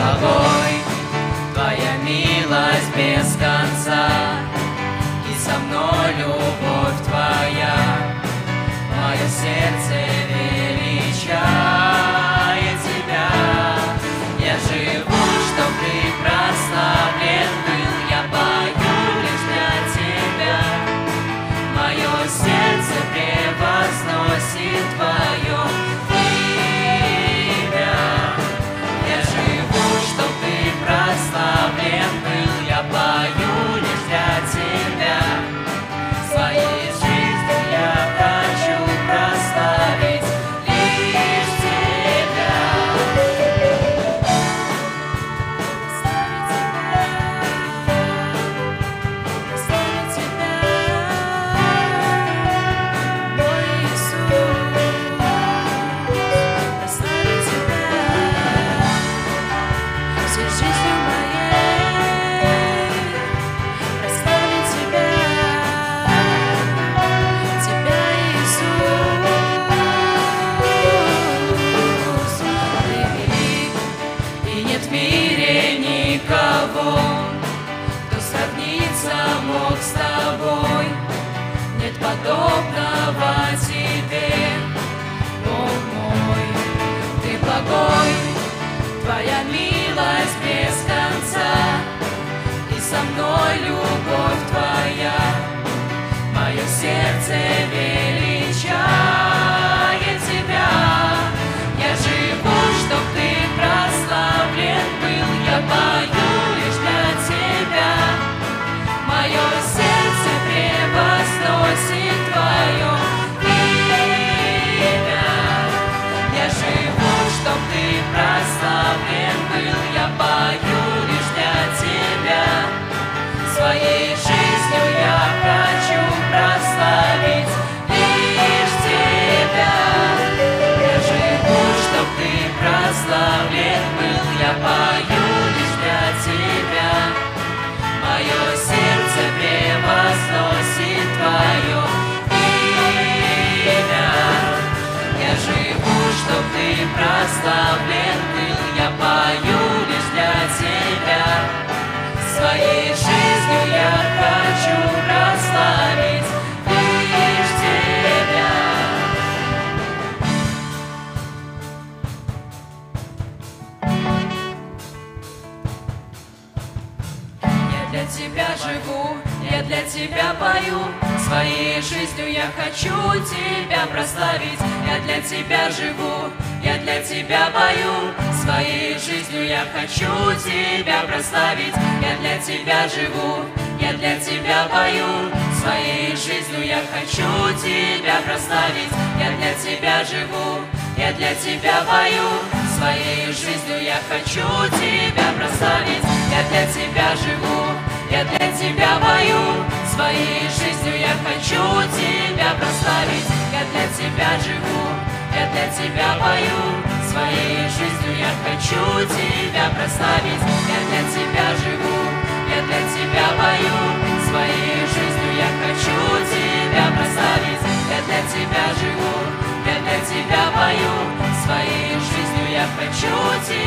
тобой, Твоя милость без конца, И со мной любовь Твоя, Мое сердце величает. тобой, кто сравнится мог с тобой, нет подобного тебе, Бог мой, ты благой, твоя милость без конца, и со мной любовь твоя, мое сердце для тебя живу, я для тебя пою, своей жизнью я хочу тебя прославить. Я для тебя живу, я для тебя пою, своей жизнью я хочу тебя прославить. Я для тебя живу, я для тебя пою, своей жизнью я хочу тебя прославить. Я для тебя живу, я для тебя пою, своей жизнью я хочу тебя прославить. Я для тебя живу, я для тебя пою, своей жизнью я хочу тебя прославить. Я для тебя живу, я для тебя пою, своей жизнью я хочу тебя прославить. Я для тебя живу, я для тебя пою, своей жизнью я хочу тебя прославить. Я хочу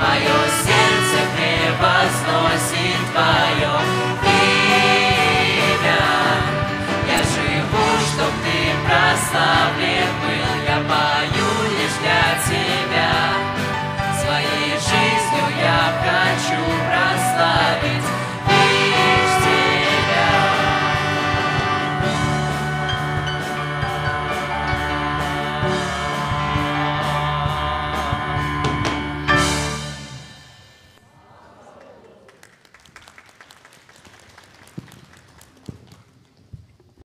тебя. Мое